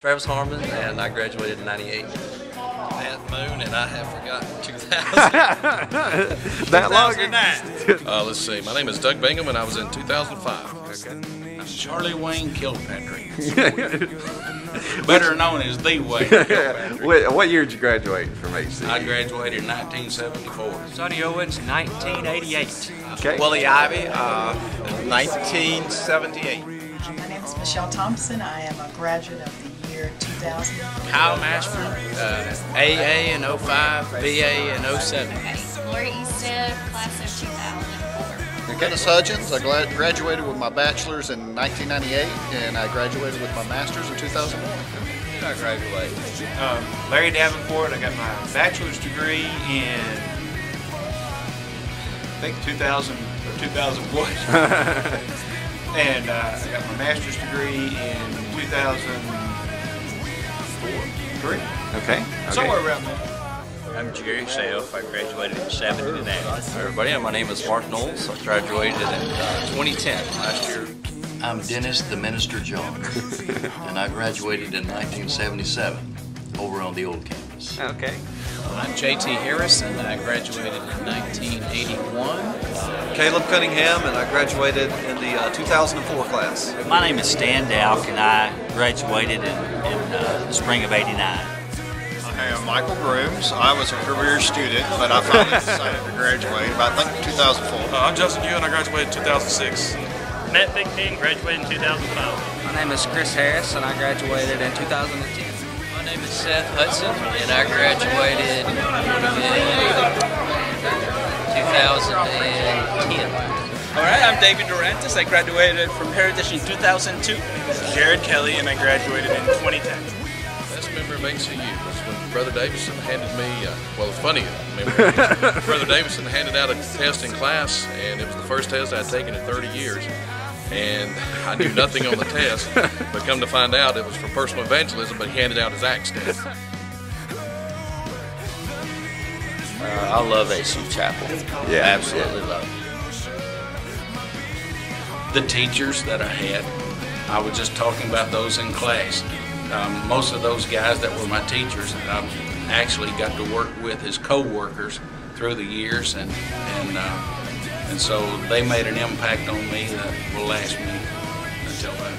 Travis Harmon, and I graduated in 98. Matt Moon, and I have forgotten 2000. that long 2009. uh, let's see. My name is Doug Bingham, and I was in 2005. I'm Charlie Wayne Kilpatrick, better known as the Wayne Kilpatrick. what, what year did you graduate from HC? I graduated in 1974. Sonny Owens, 1988. Okay. Willie Ivy, uh, 1978. My name is Michelle Thompson. I am a graduate of the year 2000. Kyle Mashford, uh, AA in 05, BA in 07. Lori Eastep, class of 2004. Dennis Hudgens. I graduated with my bachelor's in 1998, and I graduated with my master's in 2001. Did I graduate? Um, Larry Davenport, I got my bachelor's degree in, I think 2000 or 2001. and uh, I got my master's degree in 2004, three, okay. somewhere around there. I'm Jerry Self. I graduated in 79. Hi, everybody. My name is Mark Knowles. I graduated in uh, 2010 last year. I'm Dennis the Minister Jones, and I graduated in 1977 over on the old campus. Okay. I'm JT Harrison. And I graduated in 1981. Caleb Cunningham, and I graduated in the uh, 2004 class. My name is Stan Dowk, and I graduated in, in uh, the spring of '89. I am Michael Grooms. I was a career student, but I finally decided to graduate about I think 2004. Uh, I'm Justin Yu, and I graduated in 2006. Matt Bigton graduated in 2005. My name is Chris Harris, and I graduated in 2010. My name is Seth Hudson, and I graduated in 2010. All right, I'm David Durantis. I graduated from Heritage in 2002. Jared Kelly, and I graduated in 2010. Best memory of HCU was when Brother Davison handed me, uh, well, it's funny, memory. Brother Davison handed out a test in class, and it was the first test I'd taken in 30 years. And I knew nothing on the test, but come to find out it was for personal evangelism, but he handed out his axe test. Uh, I love HC Chapel. Yeah. Absolutely love it. The teachers that I had, I was just talking about those in class. Um, most of those guys that were my teachers, I've actually got to work with as co-workers through the years, and and uh, and so they made an impact on me that will last me until I.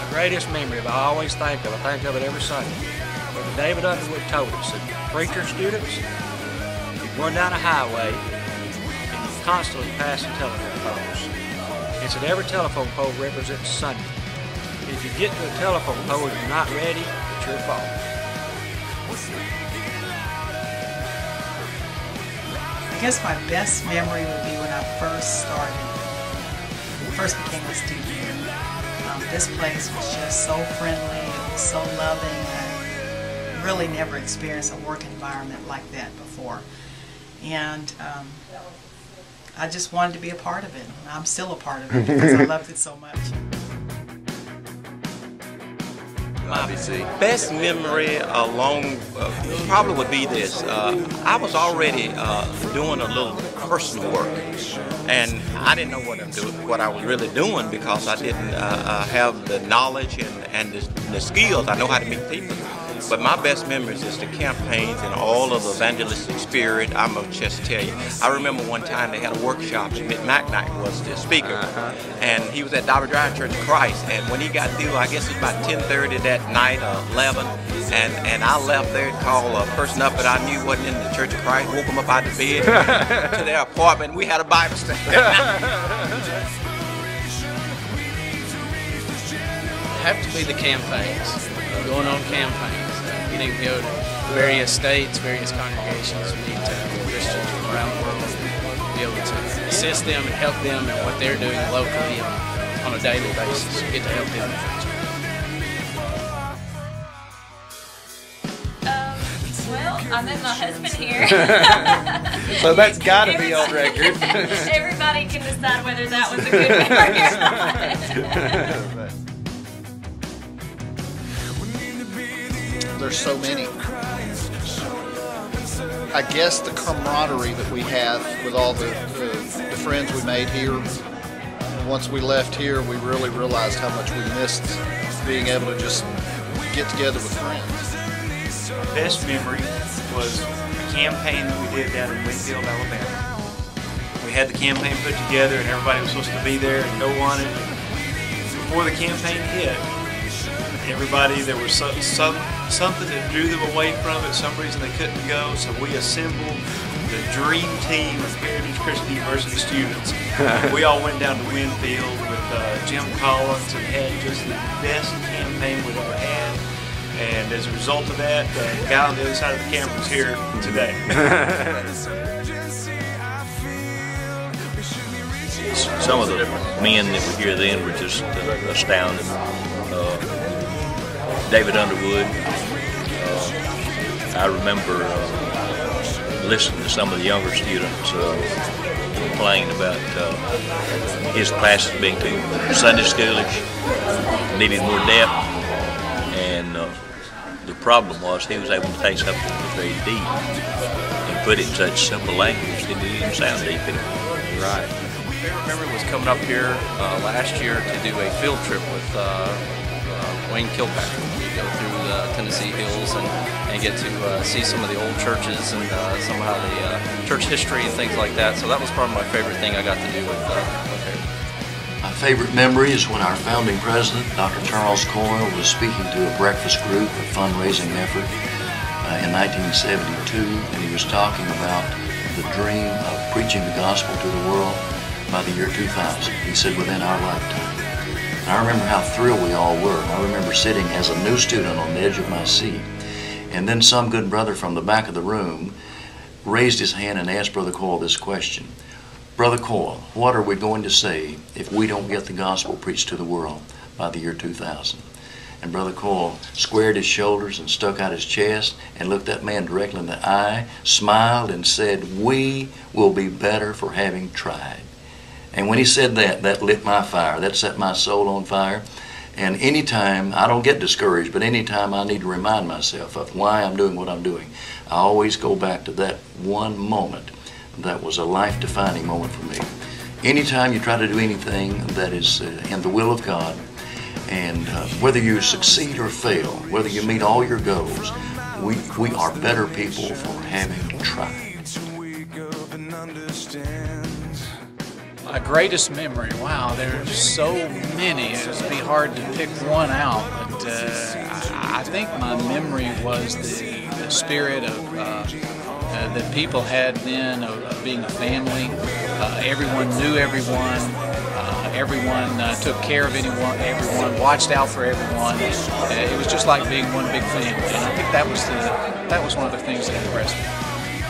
The greatest memory of I always think of, I think of it every Sunday. When David Underwood told us that preacher students, you run down a highway and you constantly passing telephone poles. It said every telephone pole represents Sunday. If you get to a telephone pole and you're not ready, it's your fault. Guess my best memory would be when I first started, first became a student. Um, this place was just so friendly, it was so loving. I really never experienced a work environment like that before. And um, I just wanted to be a part of it. I'm still a part of it because I loved it so much. Best memory along uh, probably would be this. Uh, I was already uh, doing a little personal work, and I didn't know what I'm doing, what I was really doing because I didn't uh, uh, have the knowledge and, and the, the skills. I know how to meet people. But my best memories is the campaigns and all of the evangelistic spirit. I'm gonna just tell you. I remember one time they had a workshop and Mitt McKnight was the speaker, uh-huh. and he was at Dobber Drive Church of Christ. And when he got through, I guess it was about 10:30 that night or 11, and and I left there to call a person up that I knew wasn't in the Church of Christ, woke him up out of bed to their apartment. We had a Bible study. have to be the campaigns, going on campaigns. You need to go to various states, various congregations, meet uh, Christians from around the world, be able to assist them and help them in what they're doing locally on, on a daily basis. You get to help them. Um, well, I met my husband here. So that's got to be on record. Everybody can decide whether that was a good memory or not. There's so many. I guess the camaraderie that we have with all the, the, the friends we made here once we left here, we really realized how much we missed being able to just get together with friends. best memory was a campaign that we did down in Winfield, Alabama. We had the campaign put together and everybody was supposed to be there and go on it. Before the campaign hit, everybody, there was some, some, something that drew them away from it, some reason they couldn't go, so we assembled the dream team of Heritage Christian University students. we all went down to Winfield with uh, Jim Collins and had just the best campaign we've ever had. And as a result of that, uh, the guy on the other side of the camera is here today. Some of the men that were here then were just uh, astounding. Uh, David Underwood. Uh, I remember uh, listening to some of the younger students uh, complain about uh, his classes being too Sunday schoolish, needed more depth, and uh, the problem was he was able to take something that was very deep and put it in such simple language that it didn't sound deep anymore. Right. favorite memory was coming up here last year to do a field trip with Wayne Kilpatrick. We go through the Tennessee hills and, and get to uh, see some of the old churches and uh, some of the uh, church history and things like that. So that was probably my favorite thing I got to do with, uh, Heritage. My favorite memory is when our founding president, Dr. Charles Coil, was speaking to a breakfast group, a fundraising effort uh, in 1972, and he was talking about the dream of preaching the gospel to the world by the year 2000. He said within our lifetime. And I remember how thrilled we all were. I remember sitting as a new student on the edge of my seat. And then some good brother from the back of the room raised his hand and asked Brother Coil this question. Brother Coil, what are we going to say if we don't get the gospel preached to the world by the year 2000? And Brother Coil squared his shoulders and stuck out his chest and looked that man directly in the eye, smiled, and said, We will be better for having tried. And when he said that, that lit my fire. That set my soul on fire. And anytime, I don't get discouraged, but anytime I need to remind myself of why I'm doing what I'm doing, I always go back to that one moment that was a life defining moment for me. Anytime you try to do anything that is uh, in the will of God, and uh, whether you succeed or fail, whether you meet all your goals, we, we are better people for having tried. My greatest memory, wow, there's so many. It would be hard to pick one out, but uh, I, think my memory was the, the spirit of uh, uh, that people had then of, of being a family. Uh, everyone knew everyone. Uh, everyone uh, took care of anyone. Everyone watched out for everyone. It was just like being one big family, and I think that was the that was one of the things that impressed me.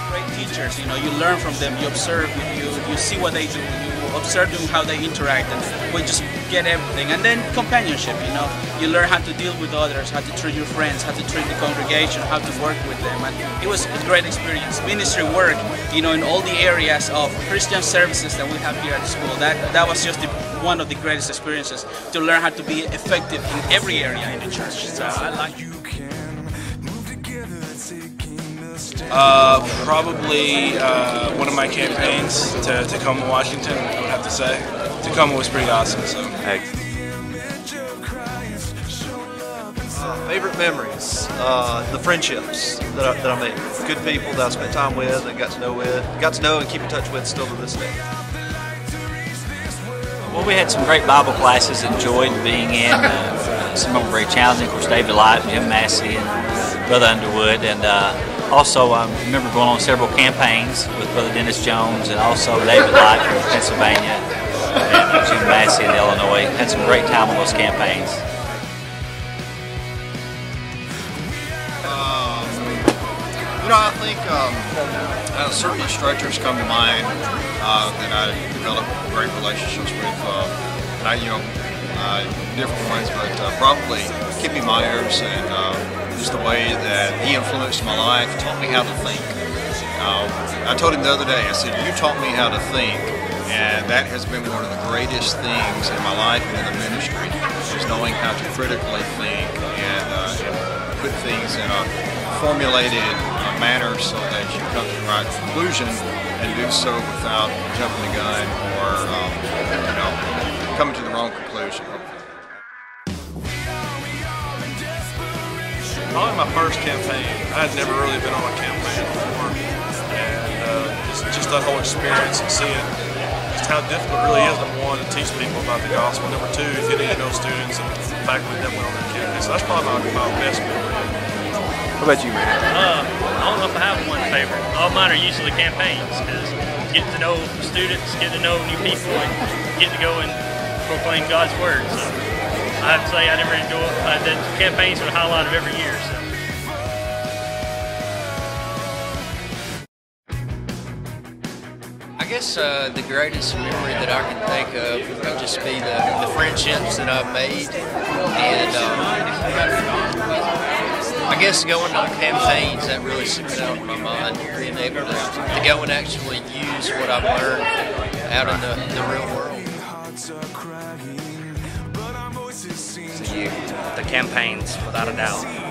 great teachers. You know, you learn from them. You observe. You you see what they do. You them how they interact, and we just get everything. And then companionship. You know, you learn how to deal with others, how to treat your friends, how to treat the congregation, how to work with them. And it was a great experience. Ministry work. You know, in all the areas of Christian services that we have here at the school. That that was just the, one of the greatest experiences to learn how to be effective in every area in the church. So I like. Uh, probably uh, one of my campaigns to Tacoma, Washington. I would have to say Tacoma was pretty awesome. So. Favorite memories, uh, the friendships that I, that I made, good people that I spent time with, and got to know with, got to know and keep in touch with still to this day. Well, we had some great Bible classes, enjoyed being in. Uh, some of them were very challenging. Of course, David Light, Jim Massey, and Brother Underwood. And uh, also, I remember going on several campaigns with Brother Dennis Jones and also David Light from Pennsylvania and uh, Jim Massey in Illinois. Had some great time on those campaigns. Um, you know, I think um, uh, certainly stretchers come to mind uh, that I developed great relationships with. Uh, not you know, uh, different ones, but uh, probably Kippy Myers and just the way that he influenced my life, taught me how to think. Uh, I told him the other day, I said, "You taught me how to think." And that has been one of the greatest things in my life and in the ministry, is knowing how to critically think and, uh, and put things in a formulated uh, manner so that you come to the right conclusion and do so without jumping the gun or, um, you know, coming to the wrong conclusion. Probably my first campaign. I had never really been on a campaign before, and uh, just, just that whole experience and seeing just how difficult it really is. Number one, to teach people about the gospel. Number two, getting to know students and faculty that went on that campaign. So that's probably my, my best memory. What about you, man? Uh, I don't know if I have one favorite. All mine are usually campaigns because get to know students, get to know new people, and get to go and proclaim God's word. So I have to say I never enjoy uh, the campaigns are the highlight of every year. So. I guess uh, the greatest memory that I can think of would just be the, the friendships that I've made, and uh, I guess going on campaigns that really sticks out in my mind. Being able to, to go and actually use what I've learned out in the, in the real world. Campaigns, without a doubt.